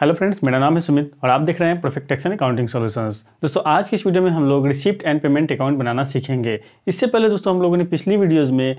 Hello friends मेरा नाम है सुमित और आप देख रहे हैं परफेक्ट एक्शन अकाउंटिंग सॉल्यूशंस दोस्तों, आज की इस वीडियो में हम लोग रिसिप्ट एंड पेमेंट अकाउंट बनाना सीखेंगे। इससे पहले दोस्तों, हम लोगों ने पिछली वीडियोस में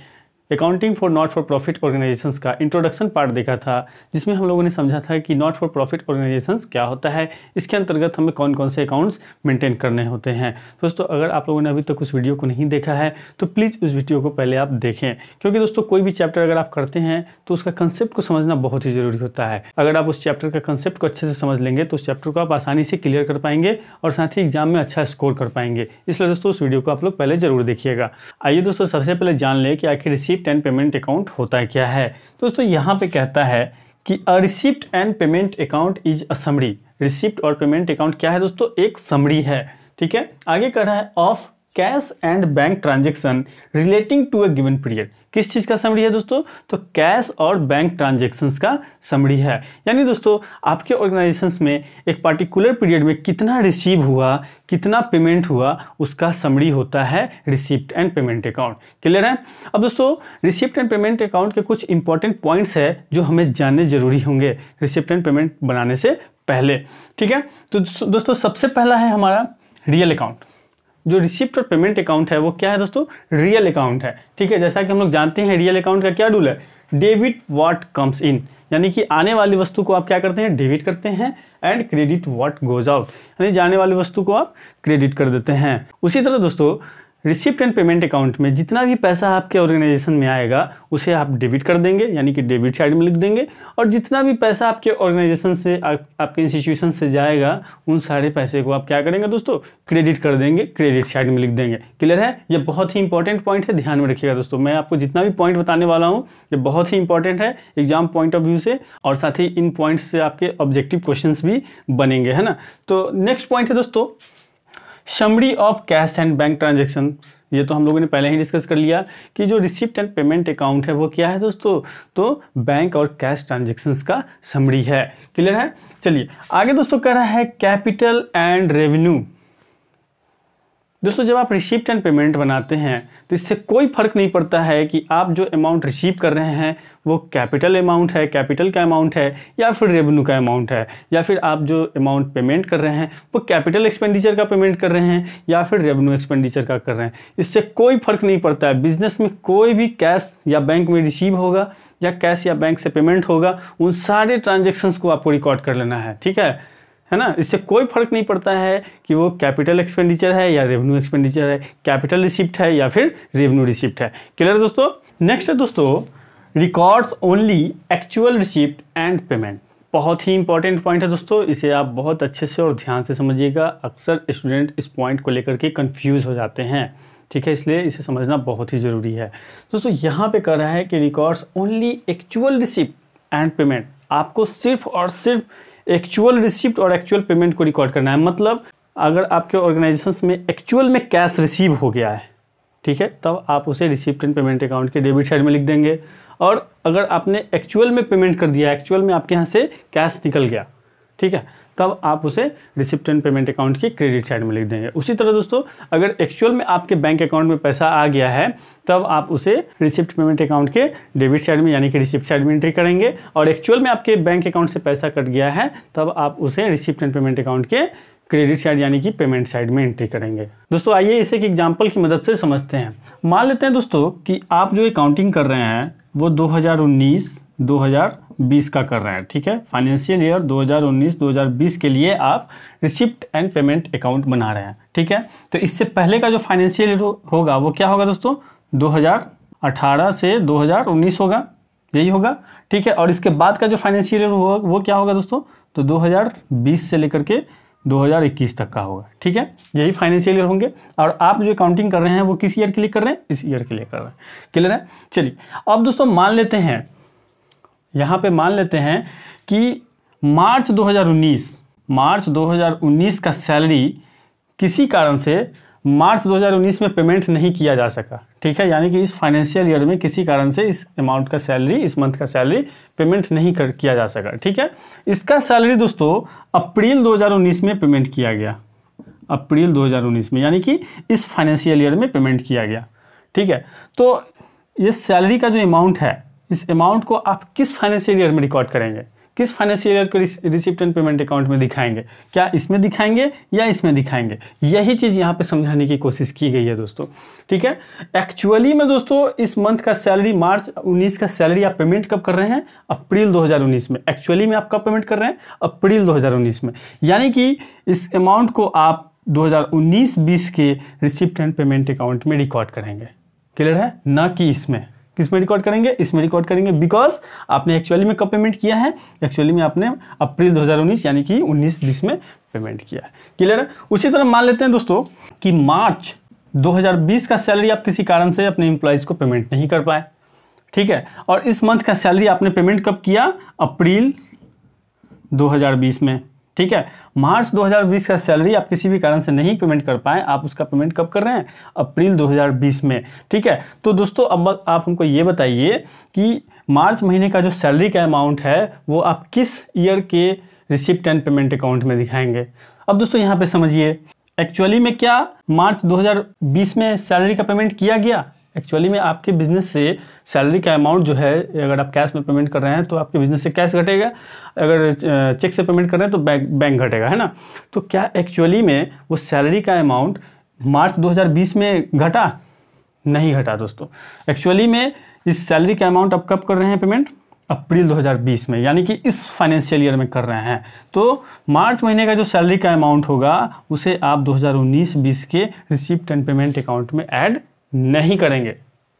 accounting for not for profit organisations का इंट्रोडक्शन पार्ट देखा था, जिसमें हम लोगों ने समझा था कि नॉट फॉर प्रॉफिट ऑर्गेनाइजेशंस क्या होता है, इसके अंतर्गत हमें कौन कौन से अकाउंट्स मेंटेन करने होते हैं। दोस्तों, अगर आप लोगों ने अभी तक तो उस वीडियो को नहीं देखा है तो प्लीज़ उस वीडियो को पहले आप देखें, क्योंकि दोस्तों, कोई भी चैप्टर अगर आप करते हैं तो उसका कंसेप्ट को समझना बहुत ही ज़रूरी होता है। अगर आप उस चैप्टर का कंसेप्ट को अच्छे से समझ लेंगे तो उस चैप्टर को आप आसानी से क्लियर कर पाएँगे और साथ ही एग्ज़ाम में अच्छा स्कोर कर पाएँगे। इसलिए दोस्तों, उस वीडियो को आप लोग पहले ज़रूर देखिएगा। आइए दोस्तों, सबसे पहले जान लें कि आखिर रिसीप्ट एंड पेमेंट अकाउंट होता क्या है? दोस्तों, यहाँ पे कहता है कि a receipt and payment account is a summary receipt और पेमेंट अकाउंट क्या है दोस्तों? एक समरी है, ठीक है? आगे कह रहा है of cash and bank transaction relating to a given period. किस चीज़ का समरी है दोस्तों? तो कैश और बैंक ट्रांजेक्शन्स का समरी है। यानी दोस्तों, आपके ऑर्गेनाइजेशंस में एक पार्टिकुलर पीरियड में कितना रिसीव हुआ, कितना पेमेंट हुआ, उसका समरी होता है receipt and payment account. Clear है? अब दोस्तों, रिसिप्ट एंड पेमेंट अकाउंट के कुछ इंपॉर्टेंट पॉइंट्स है जो हमें जानने ज़रूरी होंगे रिसिप्ट एंड पेमेंट बनाने से पहले। ठीक है? तो दोस्तों, सबसे पहला है हमारा रियल अकाउंट। जो रिसिप्ट और पेमेंट अकाउंट है, वो क्या है दोस्तों? रियल अकाउंट है। ठीक है, जैसा कि हम लोग जानते हैं रियल अकाउंट का क्या रूल है? डेबिट व्हाट कम्स इन यानी कि आने वाली वस्तु को आप क्या करते हैं? डेबिट करते हैं and credit what goes out यानी जाने वाली वस्तु को आप क्रेडिट कर देते हैं। उसी तरह दोस्तों रिसिप्ट एंड पेमेंट अकाउंट में जितना भी पैसा आपके ऑर्गेनाइजेशन में आएगा उसे आप डेबिट कर देंगे यानी कि डेबिट साइड में लिख देंगे। और जितना भी पैसा आपके ऑर्गेनाइजेशन से आ, आपके इंस्टीट्यूशन से जाएगा उन सारे पैसे को आप क्या करेंगे दोस्तों? क्रेडिट कर देंगे क्रेडिट साइड में लिख देंगे। क्लियर है? ये बहुत ही इंपॉर्टेंट पॉइंट है ध्यान में रखिएगा दोस्तों। मैं आपको जितना भी पॉइंट बताने वाला हूँ ये बहुत ही इंपॉर्टेंट है एग्ज़ाम पॉइंट ऑफ़ व्यू से और साथ ही इन पॉइंट्स से आपके ऑब्जेक्टिव क्वेश्चन भी बनेंगे है ना? तो नेक्स्ट पॉइंट है दोस्तों। Summary of cash and bank transaction ये तो हम लोगों ने पहले ही डिस्कस कर लिया कि जो रिसिप्ट एंड पेमेंट अकाउंट है, वो क्या है दोस्तों? तो बैंक और कैश ट्रांजेक्शन्स का समरी है। क्लियर है? चलिए, आगे दोस्तों कह रहा है कैपिटल एंड रेवेन्यू दोस्तों, जब आप रिसिप्ट एंड पेमेंट बनाते हैं तो इससे कोई फ़र्क नहीं पड़ता है कि आप जो अमाउंट रिसीव कर रहे हैं, वो कैपिटल अमाउंट है कैपिटल का अमाउंट है, या फिर रेवेन्यू का अमाउंट है, या फिर आप जो अमाउंट पेमेंट कर रहे हैं, वो कैपिटल एक्सपेंडिचर का पेमेंट कर रहे हैं, या फिर रेवेन्यू एक्सपेंडिचर का कर रहे हैं। इससे कोई फ़र्क नहीं पड़ता है। बिज़नेस में कोई भी कैश या बैंक में रिसीव होगा, या कैश या बैंक से पेमेंट होगा, उन सारे ट्रांजेक्शन्स को आपको रिकॉर्ड कर लेना है, ठीक है? है ना? इससे कोई फ़र्क नहीं पड़ता है कि वो कैपिटल एक्सपेंडिचर है या रेवेन्यू एक्सपेंडिचर है कैपिटल रिसिप्ट है या फिर रेवेन्यू रिसिप्ट है। क्लियर है दोस्तों? नेक्स्ट है दोस्तों records only actual receipt and payment बहुत ही इंपॉर्टेंट पॉइंट है दोस्तों। इसे आप बहुत अच्छे से और ध्यान से समझिएगा। अक्सर स्टूडेंट इस पॉइंट को लेकर के कंफ्यूज हो जाते हैं। ठीक है? इसलिए इसे समझना बहुत ही ज़रूरी है। दोस्तों, यहाँ पे कह रहा है कि records only actual receipt and payment आपको सिर्फ़ और सिर्फ़ एक्चुअल रिसिप्ट और एक्चुअल पेमेंट को रिकॉर्ड करना है। मतलब अगर आपके ऑर्गेनाइजेशन में एक्चुअल में कैश रिसीव हो गया है, ठीक है, तब आप उसे रिसिप्ट एंड पेमेंट अकाउंट के डेबिट साइड में लिख देंगे। और अगर आपने एक्चुअल में पेमेंट कर दिया एक्चुअल में आपके यहाँ से कैश निकल गया ठीक है? तब आप उसे रिसिप्ट एंड पेमेंट अकाउंट की क्रेडिट साइड में लिख देंगे। उसी तरह दोस्तों, अगर एक्चुअल में आपके बैंक अकाउंट में पैसा आ गया है, तब आप उसे रिसिप्ट पेमेंट अकाउंट के डेबिट साइड में, यानी कि रिसिप्ट साइड में एंट्री करेंगे। और एक्चुअल में आपके बैंक अकाउंट से पैसा कट गया है, तब आप उसे रिसिप्ट एंड पेमेंट अकाउंट के क्रेडिट साइड यानी कि पेमेंट साइड में एंट्री करेंगे। दोस्तों, आइए इसे एक एग्ज़ाम्पल की मदद से समझते हैं। मान लेते हैं दोस्तों कि आप जो अकाउंटिंग कर रहे हैं, वो 2019 2020 का कर रहे हैं, ठीक है? फाइनेंशियल ईयर 2019-2020 के लिए आप रिसिप्ट एंड पेमेंट अकाउंट बना रहे हैं, ठीक है? तो इससे पहले का जो फाइनेंशियल ईयर होगा, वो क्या होगा दोस्तों? 2018 से 2019 होगा, यही होगा, ठीक है? और इसके बाद का जो फाइनेंशियल ईयर वो क्या होगा दोस्तों? तो 2020 से लेकर के 2021 तक का होगा, ठीक है? यही फाइनेंशियल ईयर होंगे। और आप जो अकाउंटिंग कर रहे हैं, वो किस ईयर के लिए कर रहे हैं? इस ईयर के लिए कर रहे हैं। क्लियर है? चलिए, अब दोस्तों मान लेते हैं यहाँ पे मान लेते हैं कि मार्च 2019 मार्च 2019 का सैलरी किसी कारण से मार्च 2019 में पेमेंट नहीं किया जा सका। ठीक है? यानी कि इस फाइनेंशियल ईयर में किसी कारण से इस अमाउंट का सैलरी, इस मंथ का सैलरी पेमेंट नहीं कर, किया जा सका। ठीक है? इसका सैलरी दोस्तों अप्रैल 2019 में पेमेंट किया गया। अप्रैल 2019 में, यानी कि इस फाइनेंशियल ईयर में पेमेंट किया गया। ठीक है? तो ये सैलरी का जो अमाउंट है इस अमाउंट को आप किस फाइनेंशियल ईयर में रिकॉर्ड करेंगे? किस फाइनेंशियल ईयर को रिसिप्ट एंड पेमेंट अकाउंट में दिखाएँगे? क्या इसमें दिखाएँगे या इसमें दिखाएँगे? यही चीज़ यहाँ पे समझाने की कोशिश की गई है दोस्तों। ठीक है? एक्चुअली में दोस्तों, इस मंथ का सैलरी मार्च 19 का सैलरी आप पेमेंट कब कर रहे हैं? अप्रैल 2019 में। एक्चुअली में आप कब पेमेंट कर रहे हैं? अप्रैल 2019 में। यानी कि इस अमाउंट को आप 2019-20 के रिसिप्ट एंड पेमेंट अकाउंट में रिकॉर्ड करेंगे। क्लियर है? ना कि इसमें। किसमें रिकॉर्ड करेंगे? इसमें रिकॉर्ड करेंगे बिकॉज़ आपने एक्चुअली में कब पेमेंट किया है? एक्चुअली में आपने अप्रैल 2019 यानी कि 19-20 में पेमेंट किया है। क्लियर उसी तरह मान लेते हैं दोस्तों कि मार्च 2020 का सैलरी आप किसी कारण से अपने इंप्लॉइज को पेमेंट नहीं कर पाए। ठीक है? और इस मंथ का सैलरी आपने पेमेंट कब किया? अप्रैल 2020 में। ठीक है? मार्च 2020 का सैलरी आप किसी भी कारण से नहीं पेमेंट कर पाए, आप उसका पेमेंट कब कर रहे हैं? अप्रैल 2020 में। ठीक है? तो दोस्तों, अब आप हमको ये बताइए कि मार्च महीने का जो सैलरी का अमाउंट है, वो आप किस ईयर के रिसिप्ट एंड पेमेंट अकाउंट में दिखाएँगे? अब दोस्तों, यहाँ पे समझिए। एक्चुअली में क्या मार्च 2020 में सैलरी का पेमेंट किया गया? एक्चुअली में आपके बिज़नेस से सैलरी का अमाउंट जो है, अगर आप कैश में पेमेंट कर रहे हैं तो आपके बिज़नेस से कैश घटेगा। अगर चेक से पेमेंट कर रहे हैं तो बैंक बैंक घटेगा, है ना? तो क्या एक्चुअली में वो सैलरी का अमाउंट मार्च 2020 में घटा? नहीं घटा, दोस्तों। एक्चुअली में इस सैलरी का अमाउंट आप कब कर रहे हैं पेमेंट अप्रैल 2020 में, यानी कि इस फाइनेंशियल ईयर में कर रहे हैं। तो मार्च महीने का जो सैलरी का अमाउंट होगा, उसे आप 2019-20 के रिसिप्ट एंड पेमेंट अकाउंट में ऐड नहीं करेंगे।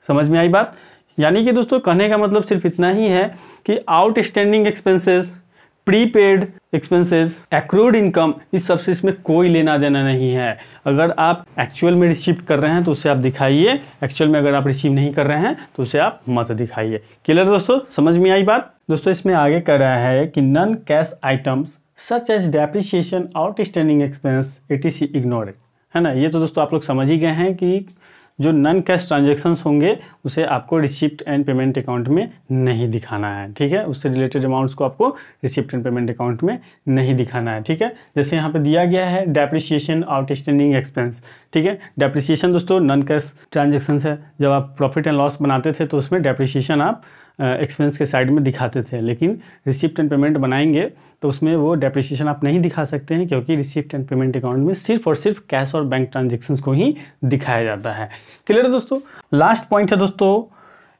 समझ में आई बात? यानी कि दोस्तों, कहने का मतलब सिर्फ़ इतना ही है कि outstanding expenses prepaid expenses accrued income इस सबसे इसमें कोई लेना देना नहीं है। अगर आप एक्चुअल में रिसीव कर रहे हैं तो उसे आप दिखाइए। एक्चुअल में अगर आप रिसीव नहीं कर रहे हैं तो उसे आप मत दिखाइए। क्लियर दोस्तों? समझ में आई बात? दोस्तों, इसमें आगे कर रहा है कि non cash items such as depreciation outstanding expense etc ignore है ना? ये तो दोस्तों आप लोग समझ ही गए हैं कि जो नन कैश ट्रांजेक्शन्स होंगे, उसे आपको रिसिप्ट एंड पेमेंट अकाउंट में नहीं दिखाना है, ठीक है? उससे रिलेटेड अमाउंट्स को आपको रिसिप्ट एंड पेमेंट अकाउंट में नहीं दिखाना है, ठीक है? जैसे यहाँ पे दिया गया है डेप्रिसिएशन, आउटस्टैंडिंग एक्सपेंस, ठीक है? डेप्रिसिएशन दोस्तों, नन कैश ट्रांजेक्शन है। जब आप प्रॉफिट एंड लॉस बनाते थे तो उसमें डेप्रिसिएशन आप एक्सपेंस के साइड में दिखाते थे, लेकिन रिसिप्ट एंड पेमेंट बनाएँगे तो उसमें वो डेप्रिसिएशन आप नहीं दिखा सकते हैं, क्योंकि रिसिप्ट एंड पेमेंट अकाउंट में सिर्फ़ और सिर्फ़ कैश और बैंक ट्रांजेक्शन को ही दिखाया जाता है। क्लियर है दोस्तों? लास्ट पॉइंट है दोस्तों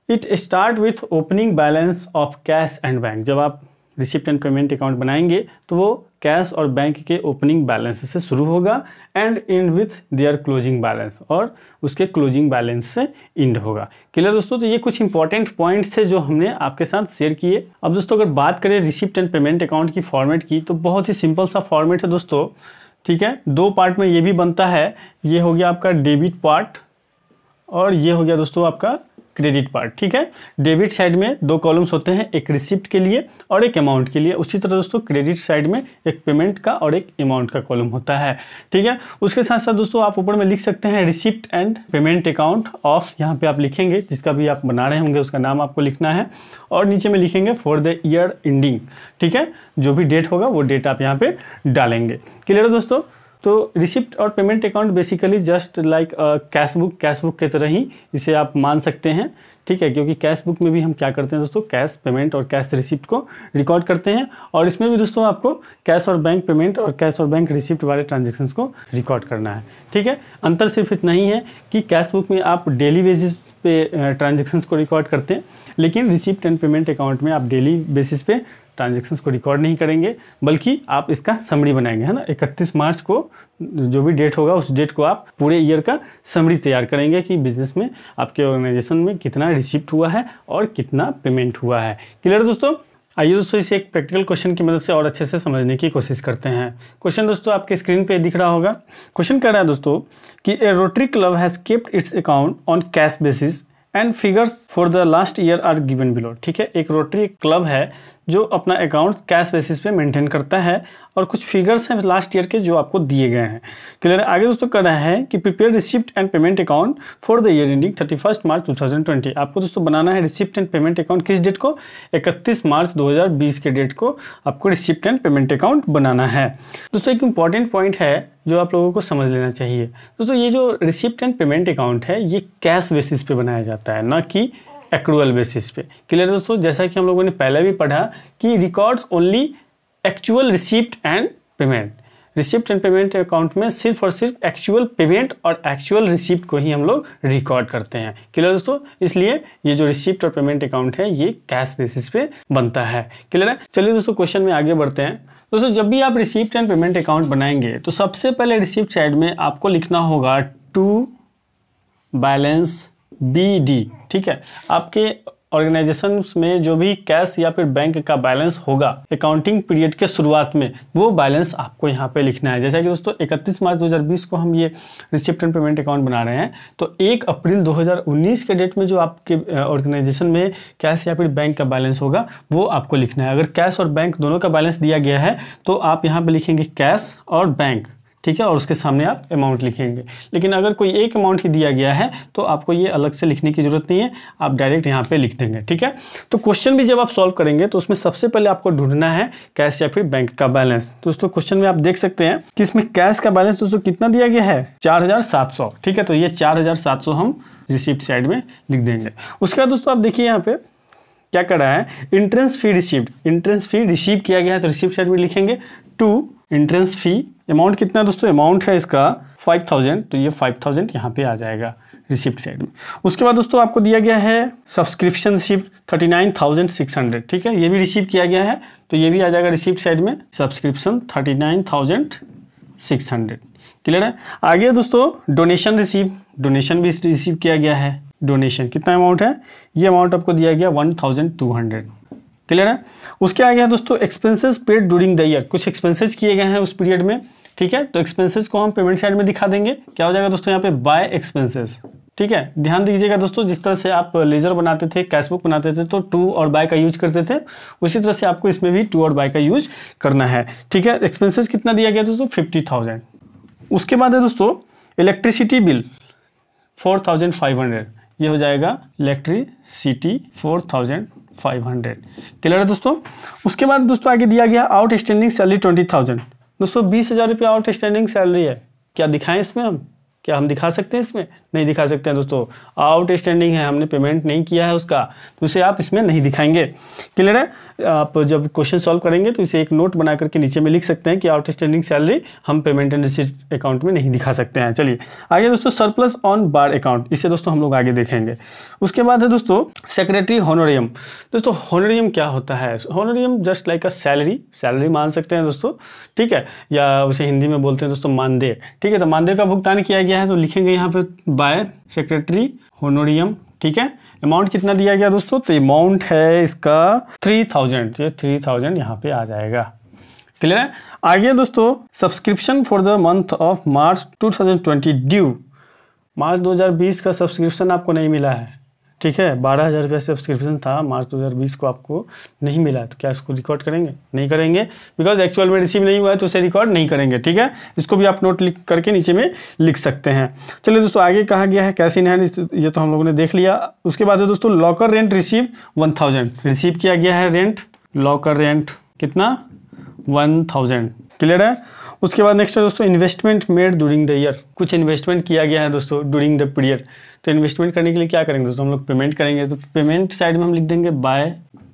it start with opening balance of cash and bank जब आप रिसिप्ट एंड पेमेंट अकाउंट बनाएँगे तो वो कैश और बैंक के ओपनिंग बैलेंस से शुरू होगा and end with their closing balance और उसके क्लोजिंग बैलेंस से इंड होगा। क्लियर दोस्तों? तो ये कुछ इंपॉर्टेंट पॉइंट्स थे जो हमने आपके साथ शेयर किए। अब दोस्तों, अगर बात करें रिसिप्ट एंड पेमेंट अकाउंट की फॉर्मेट की तो बहुत ही सिंपल सा फॉर्मेट है दोस्तों। ठीक है? दो पार्ट में ये भी बनता है। ये हो गया आपका डेबिट पार्ट और ये हो गया दोस्तों आपका क्रेडिट पार्ट ठीक है? डेबिट साइड में दो कॉलम्स होते हैं, एक रिसिप्ट के लिए और एक अमाउंट के लिए। उसी तरह दोस्तों, क्रेडिट साइड में एक पेमेंट का और एक अमाउंट का कॉलम होता है, ठीक है? उसके साथ साथ दोस्तों, आप ऊपर में लिख सकते हैं receipt and payment account of, यहाँ पे आप लिखेंगे, जिसका भी आप बना रहे होंगे, उसका नाम आपको लिखना है। और नीचे में लिखेंगे फॉर द ईयर एंडिंग ठीक है? जो भी डेट होगा, वो डेट आप यहाँ पे डालेंगे। क्लियर है दोस्तों? तो रिसिप्ट और payment account basically just like cash book cash book के तरह ही इसे आप मान सकते हैं। ठीक है, क्योंकि कैश बुक में भी हम क्या करते हैं दोस्तों? कैश पेमेंट और कैश रिसिप्ट को रिकॉर्ड करते हैं। और इसमें भी दोस्तों आपको कैश और बैंक पेमेंट और कैश और बैंक रिसिप्ट वाले ट्रांजेक्शन को रिकॉर्ड करना है। ठीक है, अंतर सिर्फ़ इतना ही है कि कैश बुक में आप डेली बेसिस पे ट्रांजेक्शन्स को रिकॉर्ड करते हैं। लेकिन रिसिप्ट एंड पेमेंट अकाउंट में आप डेली बेसिस पे ट्रांजेक्शन्स को रिकॉर्ड नहीं करेंगे, बल्कि आप इसका समरी बनाएँगे, है ना? इकतीस मार्च को जो भी डेट होगा, उस डेट को आप पूरे ईयर का समरी तैयार करेंगे कि बिज़नेस में आपके ऑर्गेनाइजेशन में कितना रिसिप्ट हुआ है और कितना पेमेंट हुआ है। क्लियर दोस्तों? आइए दोस्तों, इसे एक प्रैक्टिकल क्वेश्चन की मदद से और अच्छे से समझने की कोशिश करते हैं। क्वेश्चन दोस्तों, आपके स्क्रीन पे दिख रहा होगा। क्वेश्चन कह रहा है दोस्तों कि a Rotary Club has kept its account on cash basis and figures for the last year are given below ठीक है, एक रोटरी क्लब है जो अपना अकाउंट कैश बेसिस पे मेंटेन करता है। और कुछ फिगर्स हैं लास्ट ईयर के जो आपको दिए गए हैं। क्लियर आगे दोस्तों कर रहा है कि prepare receipt and payment account for the year ending thirty first March two thousand twenty आपको दोस्तों बनाना है रिसिप्ट एंड पेमेंट अकाउंट किस डेट को? इकतीस मार्च दो हज़ार बीस के डेट को आपको रिसिप्ट एंड पेमेंट अकाउंट बनाना है। दोस्तों एक इंपॉर्टेंट पॉइंट है जो आप लोगों को समझ लेना चाहिए। दोस्तों ये जो रिसिप्ट एंड पेमेंट अकाउंट है, ये कैश बेसिस पे बनाया जाता है, ना कि एक्रूअल बेसिस पे। क्लियर दोस्तों? जैसा कि हम लोगों ने पहले भी पढ़ा कि records only actual receipt and payment receipt and payment account में सिर्फ़ और सिर्फ़ एक्चुअल पेमेंट और एक्चुअल रिसिप्ट को ही हम लोग रिकॉर्ड करते हैं। क्लियर दोस्तों? इसलिए ये जो रिसिप्ट और पेमेंट अकाउंट है, ये कैश बेसिस पे बनता है। क्लियर है? चलिए दोस्तों क्वेश्चन में आगे बढ़ते हैं। दोस्तों, जब भी आप रिसिप्ट एंड पेमेंट अकाउंट बनाएँगे तो सबसे पहले रिसिप्ट साइड में आपको लिखना होगा टू बैलेंस बी डी ठीक है? आपके ऑर्गेनाइजेशन में जो भी कैश या फिर बैंक का बैलेंस होगा अकाउंटिंग पीरियड के शुरुआत में, वो बैलेंस आपको यहाँ पे लिखना है। जैसा कि दोस्तों 31 मार्च 2020 को हम ये रिसिप्ट एंड पेमेंट अकाउंट बना रहे हैं। तो 1 अप्रैल 2019 के डेट में जो आपके ऑर्गेनाइजेशन में कैश या फिर बैंक का बैलेंस होगा, वो आपको लिखना है। अगर कैश और बैंक दोनों का बैलेंस दिया गया है तो आप यहाँ पर लिखेंगे कैश और बैंक। ठीक है, और उसके सामने आप अमाउंट लिखेंगे। लेकिन अगर कोई एक अमाउंट ही दिया गया है तो आपको ये अलग से लिखने की ज़रूरत नहीं है, आप डायरेक्ट यहाँ पे लिख देंगे, ठीक है? तो क्वेश्चन भी जब आप सॉल्व करेंगे तो उसमें सबसे पहले आपको ढूंढना है कैश या फिर बैंक का बैलेंस दोस्तों क्वेश्चन में आप देख सकते हैं कि इसमें कैश का बैलेंस दोस्तों कितना दिया गया है? चार हज़ार सात सौ, ठीक है? तो ये चार हज़ार सात सौ हम रिसिप्ट साइड में लिख देंगे। उसके बाद दोस्तों आप देखिए यहाँ पे क्या कर रहा है? Entrance fee received entrance fee receive किया गया है तो रिसिप्ट साइड में लिखेंगे। टू इंट्रेंस फ़ी अमाउंट कितना दोस्तों? अमाउंट है इसका फाइव थाउज़ेंड तो ये फाइव थाउज़ेंड यहाँ पे आ जाएगा रिसिप्ट साइड में। उसके बाद दोस्तों आपको दिया गया है subscription receipt thirty nine thousand six hundred ठीक है? ये भी रिसीव किया गया है तो ये भी आ जाएगा रिसिप्ट साइड में subscription thirty nine thousand six hundred clear है? आगे दोस्तों डोनेशन रिसीव डोनेशन भी रिसीव किया गया है। डोनेशन कितना अमाउंट है? ये अमाउंट आपको दिया गया one thousand two hundred clear है? उसके आगे है दोस्तों expenses paid during the year कुछ एक्सपेंसेस किए गए हैं उस पीरियड में, ठीक है? तो एक्सपेंसेस को हम पेमेंट साइड में दिखा देंगे। क्या हो जाएगा दोस्तों यहाँ पे? बाय एक्सपेंसेस ठीक है? ध्यान दीजिएगा दोस्तों, जिस तरह से आप लेजर बनाते थे कैशबुक बनाते थे तो टू और बाय का यूज़ करते थे, उसी तरह से आपको इसमें भी टू और बाय का यूज़ करना है। ठीक है? एक्सपेंसेस कितना दिया गया दोस्तों? फिफ्टी थाउज़ेंड उसके बाद है दोस्तों electricity bill four thousand five hundred ये हो जाएगा electricity four thousand five hundred clear है दोस्तों? उसके बाद दोस्तों आगे दिया गया outstanding salary twenty thousand दोस्तों, बीस हज़ार रुपये आउट स्टैंडिंग सैलरी है। क्या दिखाएँ इसमें हम? क्या हम दिखा सकते हैं इसमें? नहीं दिखा सकते हैं दोस्तों। आउट स्टैंडिंग है, हमने पेमेंट नहीं किया है उसका तो उसे आप इसमें नहीं दिखाएँगे। क्लियर है? आप जब क्वेश्चन सॉल्व करेंगे तो इसे एक नोट बना करके नीचे में लिख सकते हैं कि आउट स्टैंडिंग सैलरी हम पेमेंट एंड रिसिप्ट अकाउंट में नहीं दिखा सकते हैं। चलिए, आगे दोस्तों सरप्लस ऑन बार अकाउंट इसे दोस्तों हम लोग आगे देखेंगे। उसके बाद है दोस्तों सेक्रेटरी होनोरियम दोस्तों होनोरियम क्या होता है? Honorarium just like a salary salary मान सकते हैं दोस्तों। ठीक है? या उसे हिंदी में बोलते हैं दोस्तों, मानदेय। ठीक है तो मानदेय का भुगतान किया गया है तो लिखेंगे यहाँ पे बाय सेक्रेटरी होनोरियम ठीक है? अमाउंट कितना दिया गया दोस्तों? तो अमाउंट है इसका थ्री थाउज़ेंड ये थ्री थाउज़ेंड यहाँ पे आ जाएगा। क्लियर है? आगे दोस्तों subscription for the month of March 2020 due March 2020 का सब्सक्रिप्शन आपको नहीं मिला है। ठीक है, बारह हज़ार रुपये सब्सक्रिप्शन था, मार्च 2020 को आपको नहीं मिला तो क्या इसको रिकॉर्ड करेंगे? नहीं करेंगे बिकॉज़ एक्चुअल में रिसीव नहीं हुआ है तो उसे रिकॉर्ड नहीं करेंगे, ठीक है? इसको भी आप नोट लिख करके नीचे में लिख सकते हैं। चलिए दोस्तों, आगे कहा गया है कैश इन हैंड ये तो हम लोगों ने देख लिया। उसके बाद है दोस्तों locker rent receive one thousand receive किया गया है रेंट लॉकर रेंट कितना? वन थाउज़ेंड क्लियर है? उसके बाद नेक्स्ट है दोस्तों investment made during the year कुछ इन्वेस्टमेंट किया गया है दोस्तों ड्यूरिंग द पीरियड तो इन्वेस्टमेंट करने के लिए क्या करेंगे दोस्तों, हम लोग पेमेंट करेंगे। तो पेमेंट साइड में हम लिख देंगे बाय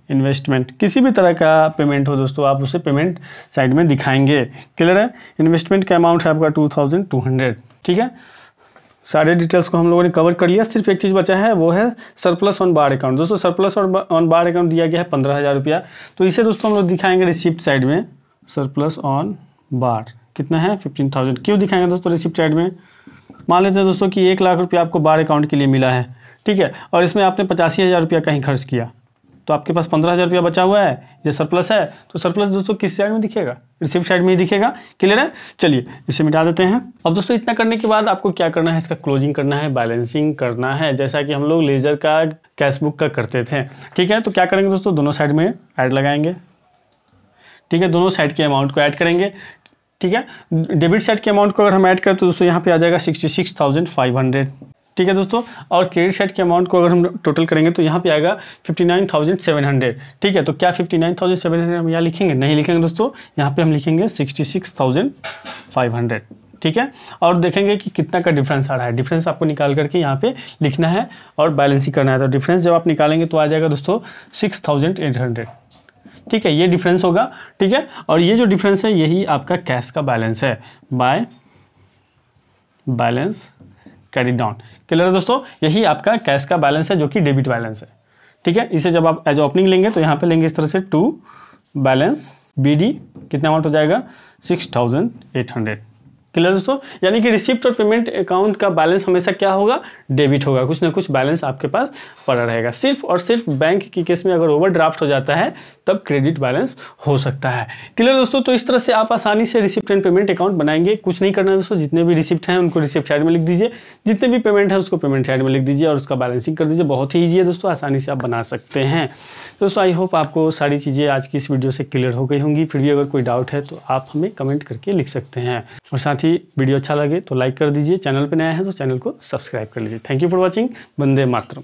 इन्वेस्टमेंट किसी भी तरह का पेमेंट हो दोस्तों, आप उसे पेमेंट साइड में दिखाएँगे। क्लियर है? इन्वेस्टमेंट का अमाउंट है आपका टू थाउज़ेंड टू हंड्रेड ठीक है? सारे डिटेल्स को हम लोगों ने कवर कर लिया। सिर्फ़ एक चीज़ बचा है, वो है सरप्लस ऑन बार अकाउंट दोस्तों सरप्लस ऑन बार अकाउंट दिया गया है पंद्रह हज़ार रुपया। तो इसे दोस्तों हम लोग दिखाएँगे रिसिप्ट साइड में। Surplus on bar. कितना है? फिफ्टीन थाउज़ेंड क्यों दिखाएँगे दोस्तों रिसिप्ट साइड में? मान लेते हैं दोस्तों कि एक लाख रुपया आपको बार अकाउंट के लिए मिला है, ठीक है? और इसमें आपने पचासी हज़ार रुपया कहीं खर्च किया तो आपके पास पंद्रह हज़ार रुपया बचा हुआ है, ये सरप्लस है तो सरप्लस दोस्तों किस साइड में दिखेगा? रिसिप्ट साइड में ही दिखेगा। क्लियर है? चलिए, इसे मिटा देते हैं। अब दोस्तों इतना करने के बाद आपको क्या करना है? इसका क्लोजिंग करना है बैलेंसिंग करना है, जैसा कि हम लोग लेजर का कैशबुक का करते थे, ठीक है? तो क्या करेंगे दोस्तों? दोनों साइड में ऐड लगाएँगे। ठीक है, दोनों साइड के अमाउंट को ऐड करेंगे। ठीक है डेबिट साइड के अमाउंट को अगर हम ऐड करें तो दोस्तों यहाँ पे आ जाएगा sixty six thousand five hundred ठीक है दोस्तों, और क्रेडिट साइड के अमाउंट को अगर हम टोटल करेंगे तो यहाँ पे आएगा fifty nine thousand seven hundred ठीक है तो क्या fifty nine thousand seven hundred हम यहाँ लिखेंगे? नहीं लिखेंगे दोस्तों, यहाँ पे हम लिखेंगे sixty six thousand five hundred ठीक है, और देखेंगे कि कितना का डिफरेंस आ रहा है। डिफरेंस आपको निकाल करके यहाँ पे लिखना है और बैलेंसिंग करना है। तो डिफरेंस जब आप निकालेंगे तो आ जाएगा दोस्तों सिक्स थाउज़ेंड एट हंड्रेड ठीक है, ये डिफरेंस होगा, ठीक है? और ये जो डिफरेंस है, यही आपका कैश का बैलेंस है। By balance carry down clear है दोस्तों? यही आपका कैश का बैलेंस है, जो कि डेबिट बैलेंस है। ठीक है? इसे जब आप एज ओपनिंग लेंगे तो यहाँ पे लेंगे इस तरह से टू बैलेंस बी डी कितना अमाउंट हो जाएगा? Six thousand eight hundred clear दोस्तों? यानी कि रिसिप्ट और पेमेंट अकाउंट का बैलेंस हमेशा क्या होगा? डेबिट होगा। कुछ ना कुछ बैलेंस आपके पास पड़ा रहेगा। सिर्फ़ और सिर्फ़ बैंक की केस में अगर ओवरड्राफ्ट हो जाता है, तब क्रेडिट बैलेंस हो सकता है। क्लियर दोस्तों? तो इस तरह से आप आसानी से रिसिप्ट एंड पेमेंट अकाउंट बनाएँगे। कुछ नहीं करना दोस्तों। जितने भी रिसिप्ट हैं, उनको रिसिप्ट साइड में लिख दीजिए। जितने भी पेमेंट है, उसको पेमेंट साइड में लिख दीजिए और उसका बैलेंसिंग कर दीजिए। बहुत ही ईजी है दोस्तों। आसानी से आप बना सकते हैं। दोस्तों आई होप आपको सारी चीज़ें आज की इस वीडियो से क्लियर हो गई होंगी। फिर भी अगर कोई डाउट है तो आप हमें कमेंट करके लिख सकते हैं। और साथ ही वीडियो अच्छा लगे तो लाइक कर दीजिए। चैनल पर नया है तो चैनल को सब्सक्राइब कर लीजिए। Thank you for watching Vande Mataram.